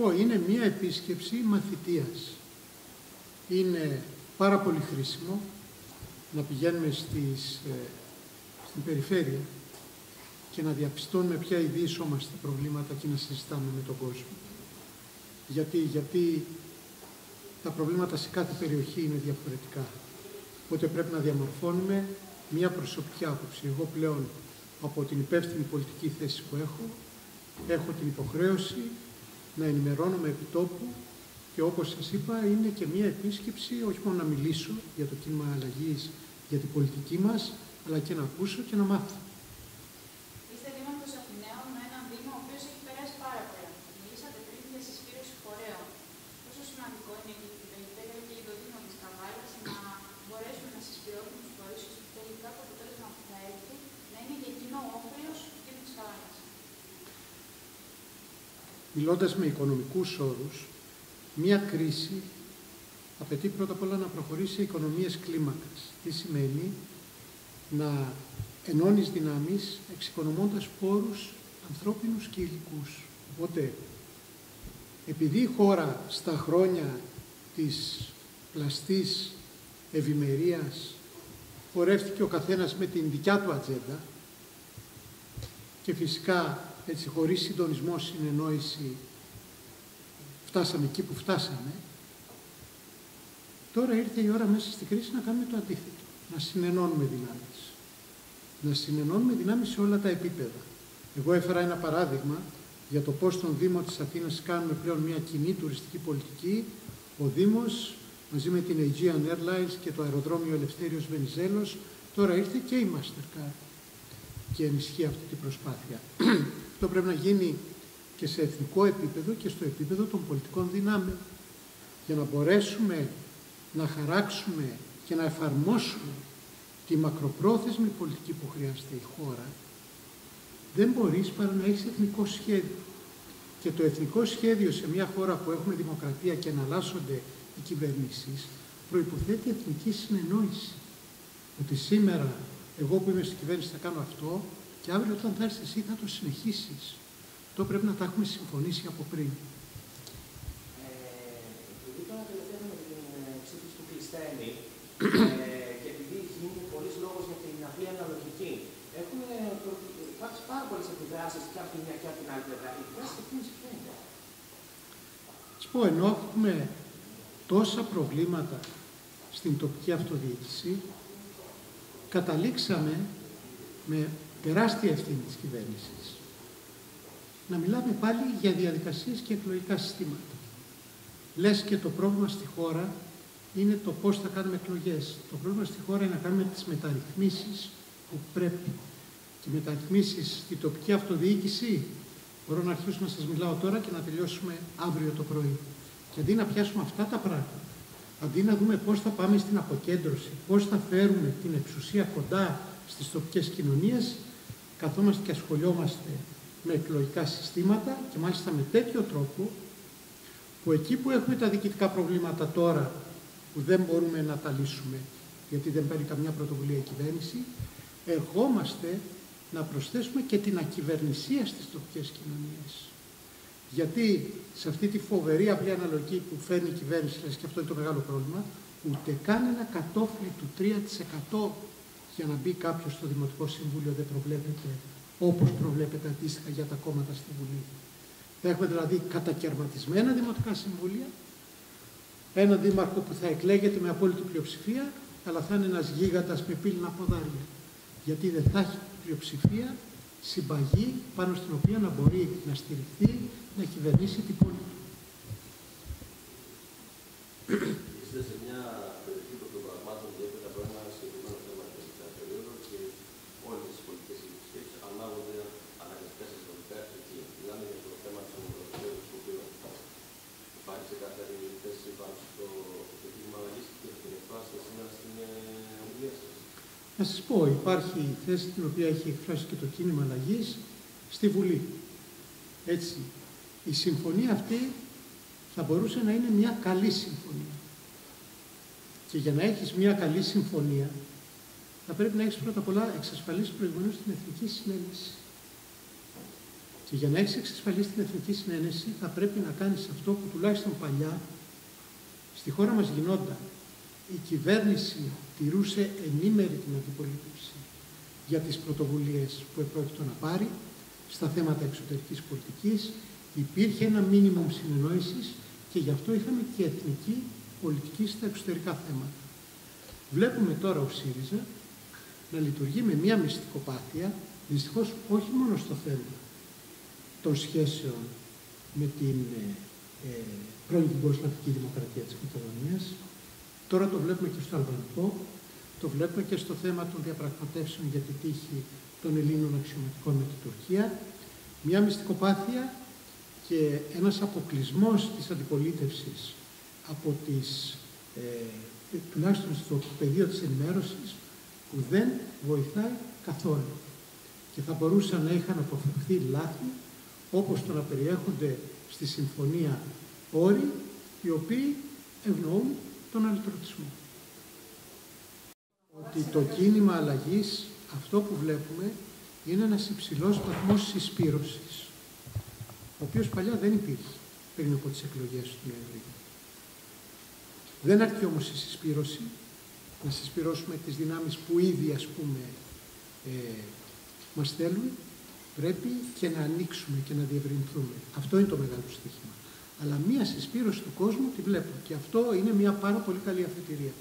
πω, είναι μία επίσκεψη μαθητείας. Είναι πάρα πολύ χρήσιμο να πηγαίνουμε στις, ε, στην περιφέρεια και να διαπιστώνουμε ποια ειδήσομαστε προβλήματα και να συζητάμε με τον κόσμο. Γιατί, γιατί τα προβλήματα σε κάθε περιοχή είναι διαφορετικά. Οπότε πρέπει να διαμορφώνουμε μία προσωπική άποψη. Εγώ πλέον από την υπεύθυνη πολιτική θέση που έχω, έχω την υποχρέωση να ενημερώνομαι επί τόπου και όπως σας είπα είναι και μία επίσκεψη όχι μόνο να μιλήσω για το κίνημα αλλαγής για την πολιτική μας, αλλά και να ακούσω και να μάθω. Μιλώντας με οικονομικούς όρους, μία κρίση απαιτεί πρώτα απ' όλα να προχωρήσει σε οικονομίες κλίμακας. Τι σημαίνει; Να ενώνεις δυνάμεις εξοικονομώντας πόρους ανθρώπινους και υλικούς. Οπότε, επειδή η χώρα στα χρόνια της πλαστής ευημερίας πορεύτηκε ο καθένας με την δικιά του ατζέντα και φυσικά έτσι χωρίς συντονισμό, συνεννόηση, φτάσαμε εκεί που φτάσαμε, τώρα ήρθε η ώρα μέσα στη κρίση να κάνουμε το αντίθετο, να συνενώνουμε δυνάμεις. Να συνενώνουμε δυνάμεις σε όλα τα επίπεδα. Εγώ έφερα ένα παράδειγμα για το πώς στον Δήμο της Αθήνας κάνουμε πλέον μια κοινή τουριστική πολιτική. Ο Δήμος μαζί με την Aegean Airlines και το αεροδρόμιο Ελευθέριος Βενιζέλος τώρα ήρθε και η Mastercard και ενισχύει αυτή την προσπάθεια. Αυτό πρέπει να γίνει και σε εθνικό επίπεδο και στο επίπεδο των πολιτικών δυνάμεων για να μπορέσουμε να χαράξουμε και να εφαρμόσουμε τη μακροπρόθεσμη πολιτική που χρειάζεται η χώρα, δεν μπορείς παρά να έχεις εθνικό σχέδιο. Και το εθνικό σχέδιο σε μια χώρα που έχουμε δημοκρατία και εναλλάσσονται οι κυβερνήσεις, προϋποθέτει εθνική συνεννόηση. Ότι σήμερα εγώ που είμαι στην κυβέρνηση θα κάνω αυτό, και αύριο όταν θα έρθεις εσύ θα το συνεχίσεις. Το πρέπει να τα έχουμε συμφωνήσει από πριν. επειδή τώρα τελευταία με την ψήφιση του Κλειστένη και επειδή γίνεται πολλής λόγος για την απλή αναλογική, έχουν υπάρξει πάρα πολλές επιδράσεις και από τη μια και από την άλλη πλευρά. Οι επιδράσεις εκείνες ποια είναι. Σας πω, ενώ έχουμε τόσα προβλήματα στην τοπική αυτοδιοίκηση, καταλήξαμε με τεράστια ευθύνη της κυβέρνησης. Να μιλάμε πάλι για διαδικασίες και εκλογικά συστήματα. Λες και το πρόβλημα στη χώρα είναι το πώς θα κάνουμε εκλογές. Το πρόβλημα στη χώρα είναι να κάνουμε τις μεταρρυθμίσεις που πρέπει. Και μεταρρυθμίσεις στη τοπική αυτοδιοίκηση μπορώ να αρχίσω να σας μιλάω τώρα και να τελειώσουμε αύριο το πρωί. Και αντί να πιάσουμε αυτά τα πράγματα, αντί να δούμε πώς θα πάμε στην αποκέντρωση, πώς θα φέρουμε την εξουσία κοντά στις τοπικές κοινωνίες, καθόμαστε και ασχολιόμαστε με εκλογικά συστήματα και μάλιστα με τέτοιο τρόπο που εκεί που έχουμε τα διοικητικά προβλήματα τώρα που δεν μπορούμε να τα λύσουμε γιατί δεν παίρνει καμιά πρωτοβουλία η κυβέρνηση, ερχόμαστε να προσθέσουμε και την ακυβερνησία στις τοπικές κοινωνίες. Γιατί σε αυτή τη φοβερή απλή αναλογική που φέρνει η κυβέρνηση, λες και αυτό είναι το μεγάλο πρόβλημα, ούτε καν ένα κατόφλι του 3% για να μπει κάποιος στο Δημοτικό Συμβούλιο δεν προβλέπεται όπως προβλέπεται αντίστοιχα για τα κόμματα στη Βουλή. Θα έχουμε δηλαδή κατακαιρματισμένα Δημοτικά Συμβούλια, ένα δήμαρχο που θα εκλέγεται με απόλυτη πλειοψηφία, αλλά θα είναι ένας γίγαντας με πύληνα ποδάρια. Γιατί δεν θα έχει πλειοψηφία συμπαγή πάνω στην οποία να μπορεί να στηριχθεί, να κυβερνήσει την πόλη του. Να σας πω, υπάρχει η θέση την οποία έχει εκφράσει και το κίνημα αλλαγής στη Βουλή. Έτσι, η συμφωνία αυτή θα μπορούσε να είναι μια καλή συμφωνία. Και για να έχεις μια καλή συμφωνία, θα πρέπει να έχεις πρώτα απ' όλα εξασφαλίσει προηγουμένως την εθνική συνέλευση. Και για να έχεις εξασφαλίσει την εθνική συνένεση θα πρέπει να κάνεις αυτό που τουλάχιστον παλιά στη χώρα μας γινόταν. Η κυβέρνηση τηρούσε ενήμερη την αντιπολίτευση για τις πρωτοβουλίες που επρόκειτο να πάρει στα θέματα εξωτερικής πολιτικής. Υπήρχε ένα μίνιμουμ συνεννόησης και γι' αυτό είχαμε και εθνική πολιτική στα εξωτερικά θέματα. Βλέπουμε τώρα ο ΣΥΡΙΖΑ να λειτουργεί με μία μυστικοπάθεια, δυστυχώς όχι μόνο στο θέμα των σχέσεων με την ε, ε, πρώην Ιουγκοσλαβική Δημοκρατία της Μακεδονίας, τώρα το βλέπουμε και στο Αλβανικό, το βλέπουμε και στο θέμα των διαπραγματεύσεων για τη τύχη των Ελλήνων αξιωματικών με την Τουρκία, μια μυστικοπάθεια και ένας αποκλεισμός της αντιπολίτευσης από τις, ε, τουλάχιστον στο πεδίο της ενημέρωσης, που δεν βοηθάει καθόλου. Και θα μπορούσαν να είχαν αποφευχθεί λάθη, όπως το να περιέχονται στη συμφωνία όροι, οι οποίοι ευνοούν τον αλυτρωτισμό. Ότι το κίνημα αλλαγής, αυτό που βλέπουμε, είναι ένας υψηλός βαθμός συσπήρωσης, ο οποίος παλιά δεν υπήρχε πριν από τις εκλογές του Νοεμβρίου. Δεν αρκεί όμως η συσπήρωση, να συσπηρώσουμε τις δυνάμεις που ήδη ας πούμε ε, μας θέλουν, πρέπει και να ανοίξουμε και να διευρυνθούμε. Αυτό είναι το μεγάλο στοίχημα. Αλλά μία συσπήρωση του κόσμου τη βλέπω και αυτό είναι μια πάρα πολύ καλή αφετηρία.